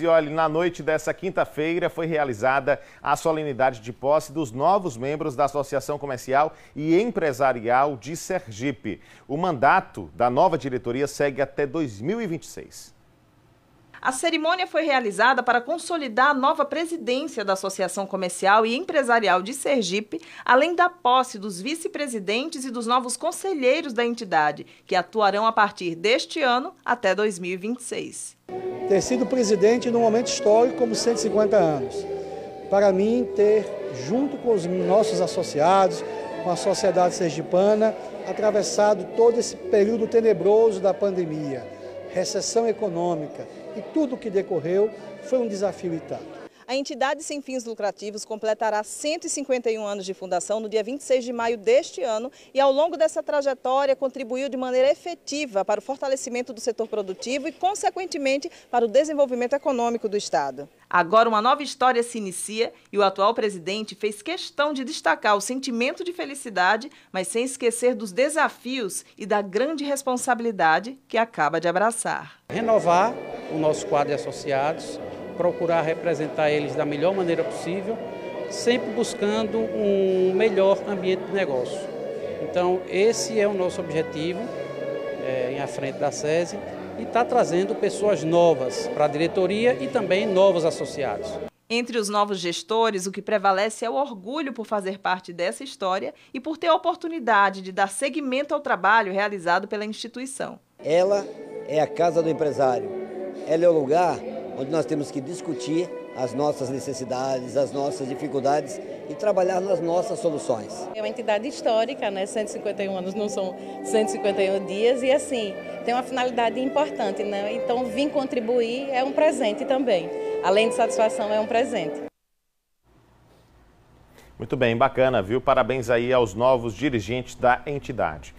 E olha, na noite dessa quinta-feira foi realizada a solenidade de posse dos novos membros da Associação Comercial e Empresarial de Sergipe. O mandato da nova diretoria segue até 2026. A cerimônia foi realizada para consolidar a nova presidência da Associação Comercial e Empresarial de Sergipe, além da posse dos vice-presidentes e dos novos conselheiros da entidade, que atuarão a partir deste ano até 2026. Ter sido presidente num momento histórico como 150 anos. Para mim, ter, junto com os nossos associados, com a sociedade sergipana, atravessado todo esse período tenebroso da pandemia recessão econômica e tudo o que decorreu foi um desafio e tanto. A entidade sem fins lucrativos completará 151 anos de fundação no dia 26 de maio deste ano e, ao longo dessa trajetória, contribuiu de maneira efetiva para o fortalecimento do setor produtivo e, consequentemente, para o desenvolvimento econômico do Estado. Agora, uma nova história se inicia e o atual presidente fez questão de destacar o sentimento de felicidade, mas sem esquecer dos desafios e da grande responsabilidade que acaba de abraçar. Renovar o nosso quadro de associados procurar representar eles da melhor maneira possível, sempre buscando um melhor ambiente de negócio. Então, esse é o nosso objetivo é, em à frente da SESI e está trazendo pessoas novas para a diretoria e também novos associados. Entre os novos gestores, o que prevalece é o orgulho por fazer parte dessa história e por ter a oportunidade de dar seguimento ao trabalho realizado pela instituição. Ela é a casa do empresário. Ela é o lugar onde nós temos que discutir as nossas necessidades, as nossas dificuldades e trabalhar nas nossas soluções. É uma entidade histórica, né? 151 anos não são 151 dias e assim, tem uma finalidade importante, né? Então, vir contribuir é um presente também. Além de satisfação, é um presente. Muito bem, bacana, viu? Parabéns aí aos novos dirigentes da entidade.